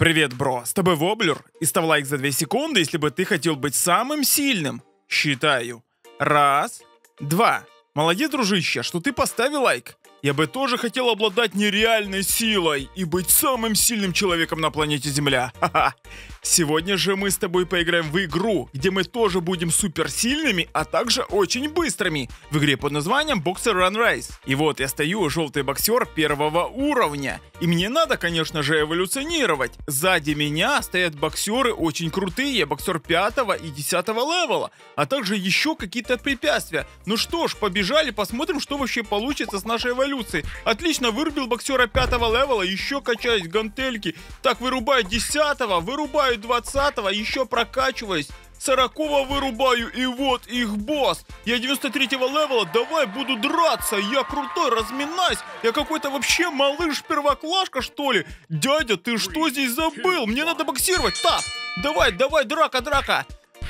Привет, бро, с тобой Воблер, и став лайк за 2 секунды, если бы ты хотел быть самым сильным. Считаю. Раз, два. Молодец, дружище, что ты поставил лайк. Я бы тоже хотел обладать нереальной силой и быть самым сильным человеком на планете Земля. Ха-ха. Сегодня же мы с тобой поиграем в игру, где мы тоже будем суперсильными, а также очень быстрыми. В игре под названием Boxer Run Race. И вот я стою, желтый боксер первого уровня. И мне надо, конечно же, эволюционировать. Сзади меня стоят боксеры очень крутые, боксер пятого и десятого левела, а также еще какие-то препятствия. Ну что ж, побежали, посмотрим, что вообще получится с нашей эволюцией. Отлично, вырубил боксера пятого level а, еще качаюсь, гантельки. Так, вырубаю десятого, вырубаю двадцатого, еще прокачиваюсь. Сорокого вырубаю, и вот их босс. Я 93-го level а, давай буду драться. Я крутой, разминайся. Я какой-то вообще малыш-первоклашка, что ли? Дядя, ты что здесь забыл? Мне надо боксировать. Так, давай, давай, драка, драка.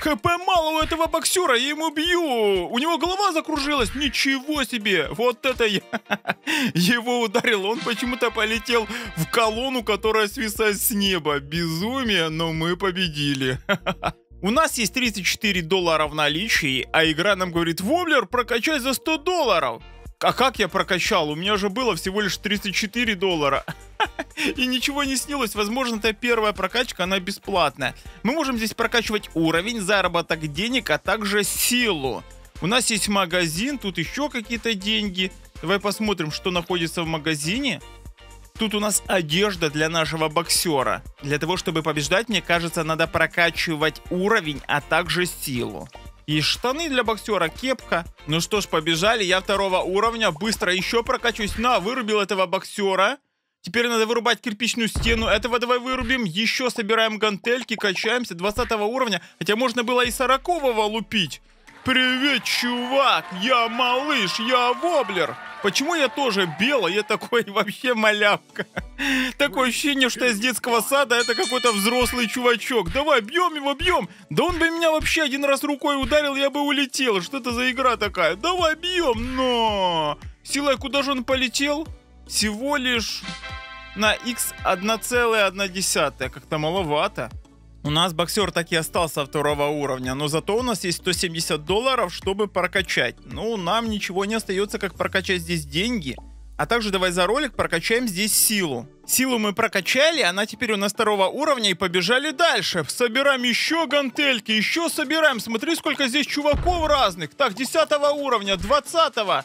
ХП мало у этого боксера, я ему бью. У него голова закружилась. Ничего себе. Вот это я его ударил. Он почему-то полетел в колонну, которая свисает с неба. Безумие, но мы победили. У нас есть 34 доллара в наличии, а игра нам говорит, Воблер, прокачай за 100 долларов. А как я прокачал? У меня же было всего лишь 34 доллара. И ничего не снилось. Возможно, это первая прокачка, она бесплатная. Мы можем здесь прокачивать уровень, заработок денег, а также силу. У нас есть магазин, тут еще какие-то деньги. Давай посмотрим, что находится в магазине. Тут у нас одежда для нашего боксера. Для того, чтобы побеждать, мне кажется, надо прокачивать уровень, а также силу. И штаны для боксера, кепка. Ну что ж, побежали. Я второго уровня. Быстро еще прокачусь. На, вырубил этого боксера. Теперь надо вырубать кирпичную стену. Этого давай вырубим. Еще собираем гантельки, качаемся. 20 уровня. Хотя можно было и 40 лупить. Привет, чувак! Я малыш, я воблер! Почему я тоже белый? Я такой вообще малявка. Такое ощущение, что я с детского сада, это какой-то взрослый чувачок. Давай, бьем его, бьем. Да он бы меня вообще один раз рукой ударил, я бы улетел. Что это за игра такая? Давай, бьем, но... Силой, куда же он полетел? Всего лишь на x 1,1. Как-то маловато. У нас боксер так и остался второго уровня, но зато у нас есть 170 долларов, чтобы прокачать. Ну, нам ничего не остается, как прокачать здесь деньги. А также давай за ролик прокачаем здесь силу. Силу мы прокачали, она теперь у нас второго уровня и побежали дальше. Собираем еще гантельки, еще собираем. Смотри, сколько здесь чуваков разных. Так, 10 уровня, 20 -го.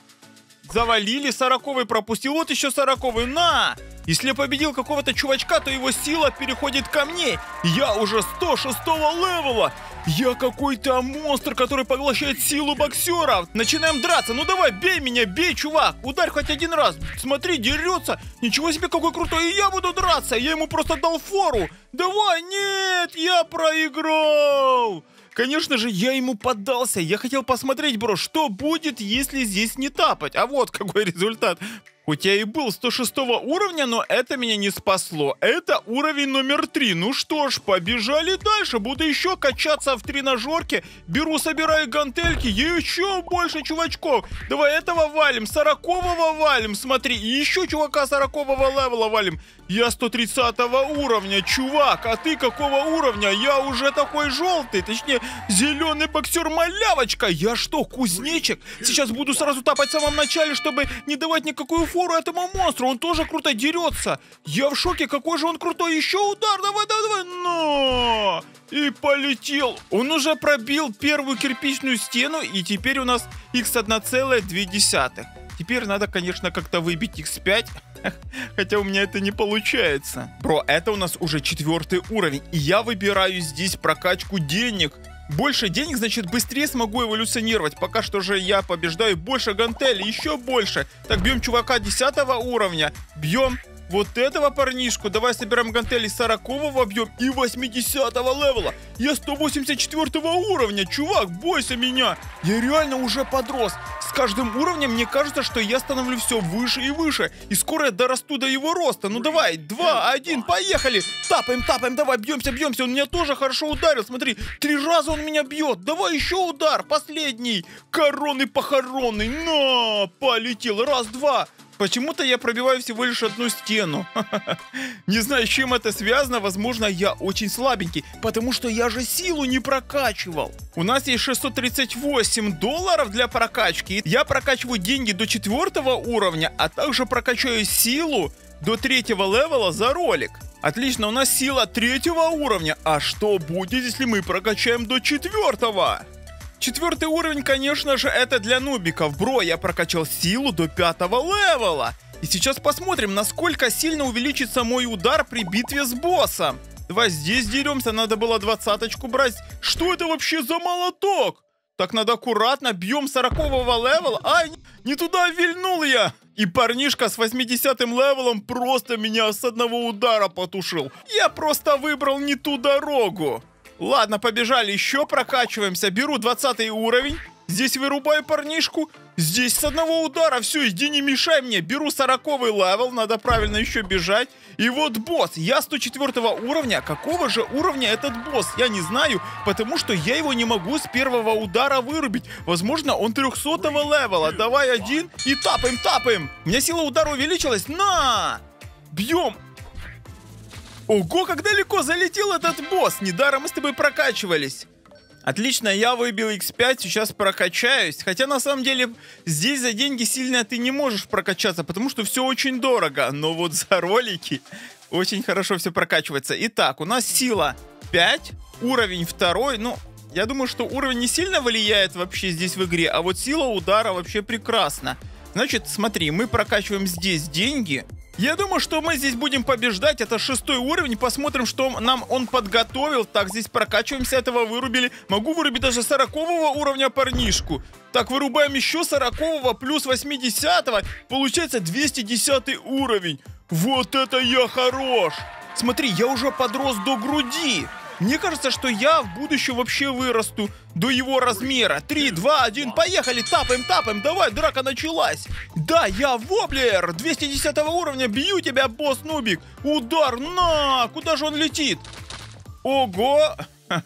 Завалили, 40 пропустил. Вот еще 40 на! Если победил какого-то чувачка, то его сила переходит ко мне. Я уже 106 левела. Я какой-то монстр, который поглощает силу боксеров. Начинаем драться. Ну давай, бей меня, бей, чувак. Ударь хоть один раз. Смотри, дерется. Ничего себе, какой крутой. И я буду драться. Я ему просто дал фору. Давай, нет, я проиграл. Конечно же, я ему поддался. Я хотел посмотреть, бро, что будет, если здесь не тапать. А вот какой результат. Хоть я и был 106 уровня, но это меня не спасло. Это уровень номер 3. Ну что ж, побежали дальше. Буду еще качаться в тренажерке. Беру, собираю гантельки. Еще больше чувачков. Давай этого валим. 40 валим. Смотри, еще чувака 40 левела валим. Я 130 уровня, чувак, а ты какого уровня? Я уже такой желтый, точнее, зеленый боксер-малявочка. Я что, кузнечик? Сейчас буду сразу тапать в самом начале, чтобы не давать никакую фору этому монстру. Он тоже круто дерется. Я в шоке, какой же он крутой. Еще удар, давай, давай, давай. Но! И полетел. Он уже пробил первую кирпичную стену, и теперь у нас x1,2. Теперь надо, конечно, как-то выбить x5. Хотя у меня это не получается. Бро, это у нас уже четвертый уровень. И я выбираю здесь прокачку денег. Больше денег, значит, быстрее смогу эволюционировать. Пока что же я побеждаю больше гантелей, еще больше. Так, бьем чувака 10 уровня. Бьем вот этого парнишку. Давай собираем гантели 40 объем и 80 левела. Я 184 уровня. Чувак, бойся меня. Я реально уже подрос. С каждым уровнем мне кажется, что я становлюсь все выше и выше. И скоро я дорасту до его роста. Ну давай, два, один, поехали. Тапаем, тапаем, давай, бьемся, бьемся. Он меня тоже хорошо ударил. Смотри, три раза он меня бьет. Давай еще удар, последний. Короны похоронный. На, полетел. Раз, два. Почему-то я пробиваю всего лишь одну стену. Не знаю, с чем это связано. Возможно, я очень слабенький, потому что я же силу не прокачивал. У нас есть 638 долларов для прокачки. Я прокачиваю деньги до четвертого уровня, а также прокачаю силу до третьего level а за ролик. Отлично, у нас сила третьего уровня. А что будет, если мы прокачаем до четвертого? Четвертый уровень, конечно же, это для нубиков. Бро, я прокачал силу до пятого level а. И сейчас посмотрим, насколько сильно увеличится мой удар при битве с боссом. Давай здесь деремся, надо было двадцаточку брать. Что это вообще за молоток? Так надо аккуратно, бьем 40 level а. Ай, не туда вильнул я. И парнишка с 80 level ом просто меня с одного удара потушил. Я просто выбрал не ту дорогу. Ладно, побежали, еще прокачиваемся. Беру 20 уровень. Здесь вырубаю парнишку. Здесь с одного удара. Все, иди не мешай мне. Беру 40 level. Надо правильно еще бежать. И вот босс. Я 104 уровня. Какого же уровня этот босс? Я не знаю, потому что я его не могу с первого удара вырубить. Возможно, он 300 level а. Давай один и тапаем, тапаем. У меня сила удара увеличилась. На! Бьем. Ого, как далеко залетел этот босс! Недаром мы с тобой прокачивались. Отлично, я выбил X5, сейчас прокачаюсь. Хотя на самом деле здесь за деньги сильно ты не можешь прокачаться, потому что все очень дорого. Но вот за ролики очень хорошо все прокачивается. Итак, у нас сила 5, уровень 2. Ну, я думаю, что уровень не сильно влияет вообще здесь в игре, а вот сила удара вообще прекрасна. Значит, смотри, мы прокачиваем здесь деньги. Я думаю, что мы здесь будем побеждать. Это шестой уровень. Посмотрим, что нам он подготовил. Так, здесь прокачиваемся. Этого вырубили. Могу вырубить даже 40 уровня парнишку. Так, вырубаем еще 40 плюс 80 -го. Получается 210 уровень. Вот это я хорош. Смотри, я уже подрос до груди. Мне кажется, что я в будущем вообще вырасту до его размера. Три, два, один, поехали, тапаем, тапаем, давай, драка началась. Да, я воблер, 210 уровня, бью тебя, босс Нубик. Удар, на, куда же он летит? Ого,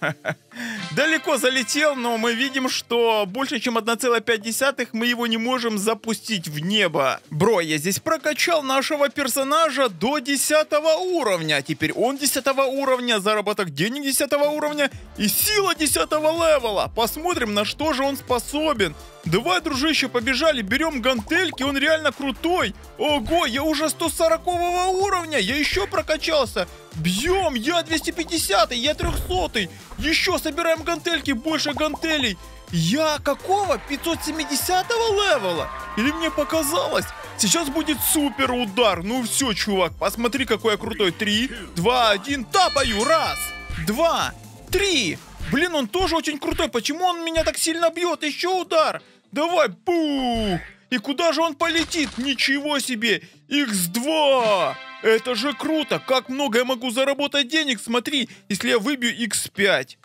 Далеко залетел, но мы видим, что больше чем 1,5 мы его не можем запустить в небо. Бро, я здесь прокачал нашего персонажа до 10 уровня. Теперь он 10 уровня, заработок денег 10 уровня и сила 10 левела. Посмотрим, на что же он способен. Давай, дружище, побежали, берем гантельки, он реально крутой. Ого, я уже 140 уровня, я еще прокачался. Бьем, я 250, я 300. Еще собираем гантельки, больше гантелей. Я какого? 570 левела? Или мне показалось? Сейчас будет супер удар. Ну все, чувак, посмотри, какой я крутой. Три, два, один, тапаю. Раз, два, три. Блин, он тоже очень крутой. Почему он меня так сильно бьет? Еще удар. Давай, пух! И куда же он полетит? Ничего себе! X2! Это же круто! Как много я могу заработать денег, смотри, если я выбью X5.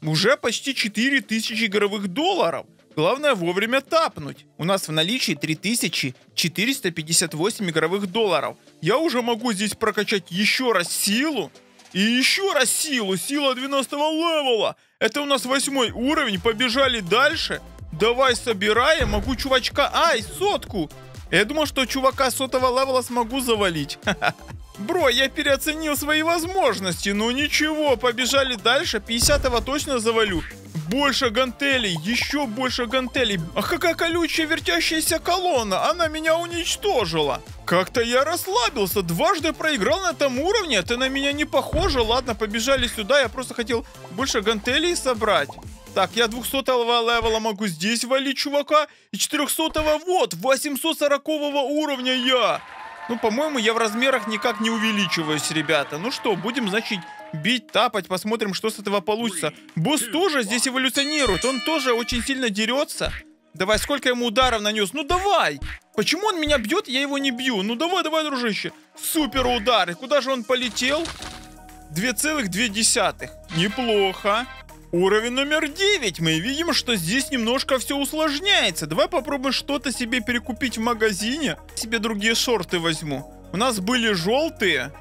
Уже почти 4000 игровых долларов. Главное вовремя тапнуть. У нас в наличии 3458 игровых долларов. Я уже могу здесь прокачать еще раз силу. И еще раз силу. Сила 12 левела. Это у нас восьмой уровень. Побежали дальше. Давай собираем, могу чувачка... Ай, сотку! Я думал, что чувака сотого level а смогу завалить. Бро, я переоценил свои возможности, но ничего, побежали дальше, 50-го точно завалю. Больше гантелей, еще больше гантелей. А какая колючая вертящаяся колонна, она меня уничтожила. Как-то я расслабился, дважды проиграл на этом уровне, это на меня не похоже. Ладно, побежали сюда, я просто хотел больше гантелей собрать. Так, я 200 level а могу здесь валить чувака. И 400 вот, 840 уровня я. Ну, по-моему, я в размерах никак не увеличиваюсь, ребята. Ну что, будем, значит, бить, тапать, посмотрим, что с этого получится. Босс тоже здесь эволюционирует, он тоже очень сильно дерется. Давай, сколько ему ударов нанес? Ну давай! Почему он меня бьет, я его не бью? Ну давай, давай, дружище. Супер удар. И куда же он полетел? 2,2. Неплохо. Уровень номер 9. Мы видим, что здесь немножко все усложняется. Давай попробуем что-то себе перекупить в магазине. Себе другие шорты возьму. У нас были желтые.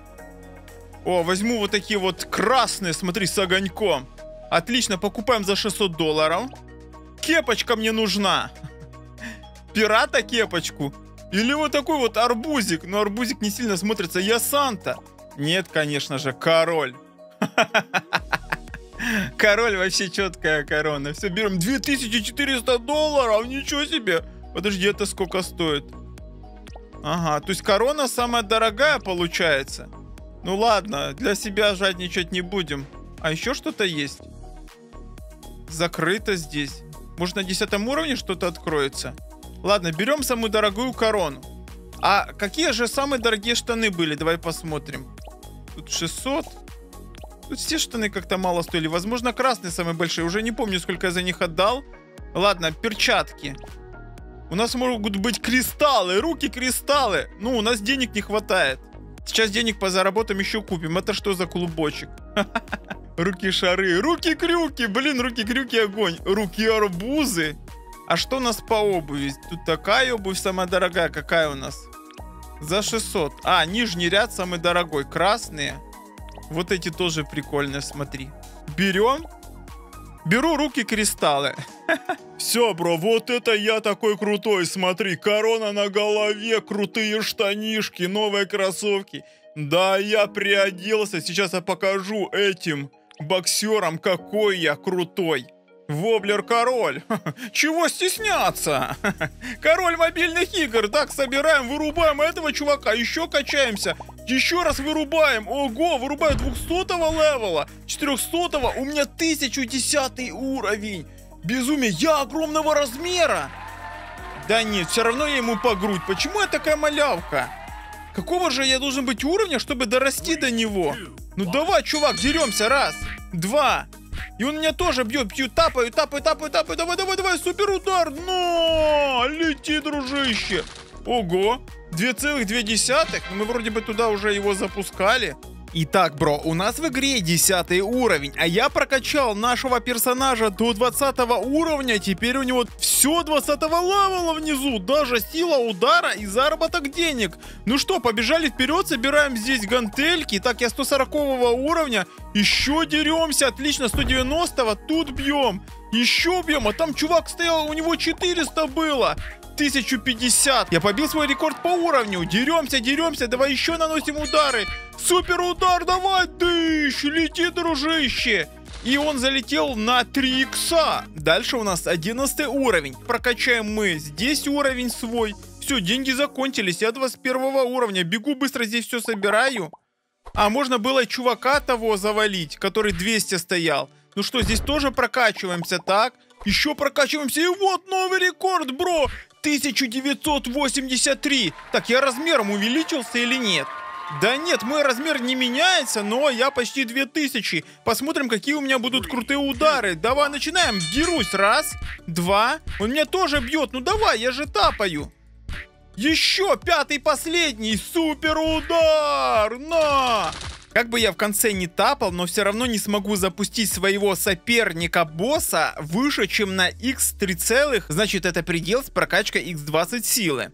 О, возьму вот такие вот красные, смотри, с огоньком. Отлично, покупаем за 600 долларов. Кепочка мне нужна. Пирата кепочку. Или вот такой вот арбузик. Но арбузик не сильно смотрится. Я Санта. Нет, конечно же, король. Король вообще четкая корона. Все, берем 2400 долларов. Ничего себе. Подожди, это сколько стоит? Ага, то есть корона самая дорогая получается. Ну ладно, для себя жадничать не будем. А еще что-то есть? Закрыто здесь. Может на десятом уровне что-то откроется? Ладно, берем самую дорогую корону. А какие же самые дорогие штаны были? Давай посмотрим. Тут 600. Тут все штаны как-то мало стоили. Возможно, красные самые большие. Уже не помню, сколько я за них отдал. Ладно, перчатки. У нас могут быть кристаллы, руки кристаллы. Ну, у нас денег не хватает. Сейчас денег по заработам еще купим. Это что за клубочек? Руки-шары, руки-крюки. Блин, руки-крюки огонь. Руки-арбузы. А что у нас по обуви? Тут такая обувь самая дорогая. Какая у нас? За 600. А, нижний ряд самый дорогой. Красные. Вот эти тоже прикольные, смотри. Берем. Беру руки кристаллы. Все, бро, вот это я такой крутой, смотри, корона на голове, крутые штанишки, новые кроссовки. Да, я приоделся, сейчас я покажу этим боксерам, какой я крутой. Воблер король. Чего стесняться? Король мобильных игр. Так, собираем, вырубаем этого чувака. Еще качаемся. Еще раз вырубаем. Ого, вырубаю 200 левела. 400 у меня 1010 уровень. Безумие, я огромного размера. Да нет, все равно я ему по грудь. Почему я такая малявка? Какого же я должен быть уровня, чтобы дорасти до него? Ну давай, чувак, деремся. Раз, два, и он меня тоже бьет, бьет, тапаю, тапаю, тапаю, тапаю. Давай, давай, давай, супер удар. Но! Лети, дружище. Ого, 2,2. Ну, мы вроде бы туда уже его запускали. Итак, бро, у нас в игре 10 уровень, а я прокачал нашего персонажа до 20 уровня, теперь у него все 20 левела внизу, даже сила удара и заработок денег. Ну что, побежали вперед, собираем здесь гантельки, так, я 140 уровня, еще деремся, отлично, 190, тут бьем, еще бьем, а там чувак стоял, у него 400 было. 1050. Я побил свой рекорд по уровню. Деремся, деремся. Давай еще наносим удары. Супер удар, давай, дыш, лети, дружище. И он залетел на 3 икса. Дальше у нас 11 уровень. Прокачаем мы здесь уровень свой. Все, деньги закончились. Я 21 уровня. Бегу быстро здесь все собираю. А можно было чувака того завалить, который 200 стоял. Ну что, здесь тоже прокачиваемся, так? Еще прокачиваемся, и вот новый рекорд, бро! 1983. Так, я размером увеличился или нет? Да нет, мой размер не меняется, но я почти 2000. Посмотрим, какие у меня будут крутые удары. Давай, начинаем. Дерусь. Раз, два. Он меня тоже бьет. Ну давай, я же тапаю. Еще пятый, последний. Супер удар. На! Как бы я в конце не тапал, но все равно не смогу запустить своего соперника-босса выше, чем на x3, значит это предел с прокачкой x20 силы.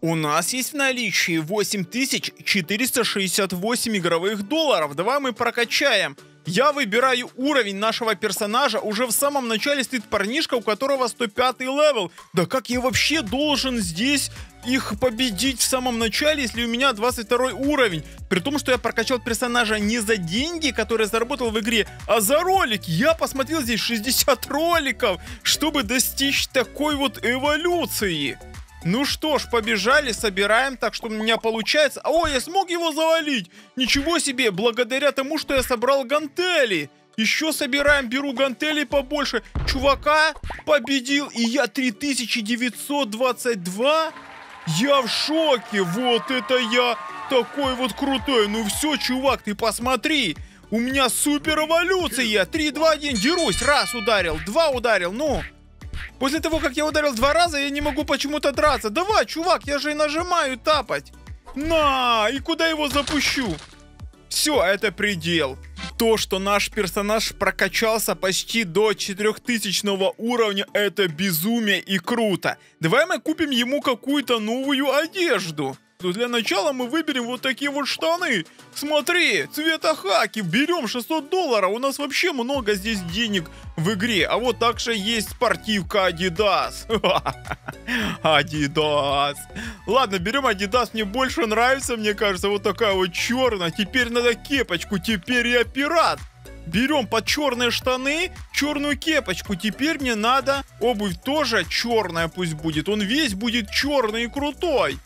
У нас есть в наличии 8468 игровых долларов. Давай мы прокачаем. Я выбираю уровень нашего персонажа. Уже в самом начале стоит парнишка, у которого 105 level. Да как я вообще должен здесь их победить в самом начале, если у меня 22 уровень? При том, что я прокачал персонажа не за деньги, которые заработал в игре, а за ролик. Я посмотрел здесь 60 роликов, чтобы достичь такой вот эволюции. Ну что ж, побежали, собираем, так что у меня получается. О, я смог его завалить! Ничего себе, благодаря тому, что я собрал гантели. Еще собираем, беру гантели побольше. Чувака победил, и я 3922? Я в шоке, вот это я такой вот крутой. Ну все, чувак, ты посмотри. У меня супер эволюция. 3, 2, 1, дерусь. Раз ударил, два ударил, ну... После того, как я ударил два раза, я не могу почему-то драться. Давай, чувак, я же и нажимаю тапать. На, и куда его запущу? Все, это предел. То, что наш персонаж прокачался почти до 4000 уровня, это безумие и круто. Давай мы купим ему какую-то новую одежду. Ну, для начала мы выберем вот такие вот штаны. Смотри, цвета хаки. Берем 600 долларов. У нас вообще много здесь денег в игре. А вот также есть спортивка Adidas. Adidas. Ладно, берем Adidas. Мне больше нравится, мне кажется. Вот такая вот черная. Теперь надо кепочку. Теперь я пират. Берем под черные штаны черную кепочку. Теперь мне надо обувь тоже черная пусть будет. Он весь будет черный и крутой.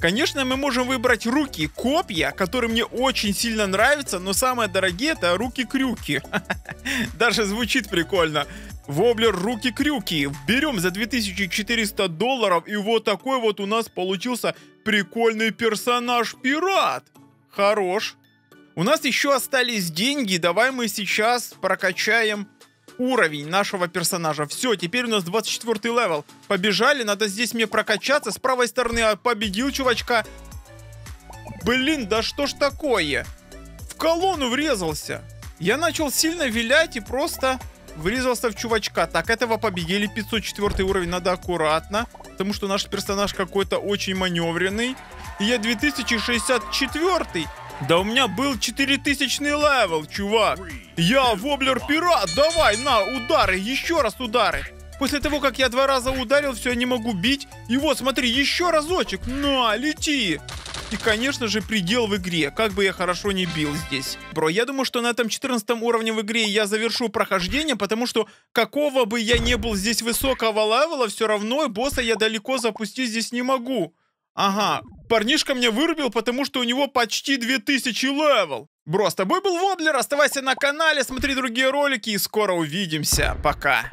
Конечно, мы можем выбрать руки копья, которые мне очень сильно нравятся, но самые дорогие это руки-крюки. Даже звучит прикольно. Воблер руки-крюки. Берем за 2400 долларов, и вот такой вот у нас получился прикольный персонаж-пират. Хорош. У нас еще остались деньги, давай мы сейчас прокачаем уровень нашего персонажа. Все, теперь у нас 24 level. Побежали, надо здесь мне прокачаться. С правой стороны а, победил чувачка. Блин, да что ж такое? В колонну врезался. Я начал сильно вилять и просто врезался в чувачка. Так, этого победили. 504 уровень, надо аккуратно. Потому что наш персонаж какой-то очень маневренный. И я 2064 да у меня был 4000 level, чувак. Я воблер-пират, давай, на, удары, еще раз удары. После того, как я два раза ударил, все, не могу бить. И вот, смотри, еще разочек. На, лети. И, конечно же, предел в игре. Как бы я хорошо не бил здесь. Бро, я думаю, что на этом 14 уровне в игре я завершу прохождение, потому что какого бы я не был здесь высокого level а, все равно босса я далеко запустить здесь не могу. Ага, парнишка мне вырубил, потому что у него почти 2000 level. Бро, с тобой был Воблер, оставайся на канале, смотри другие ролики и скоро увидимся. Пока.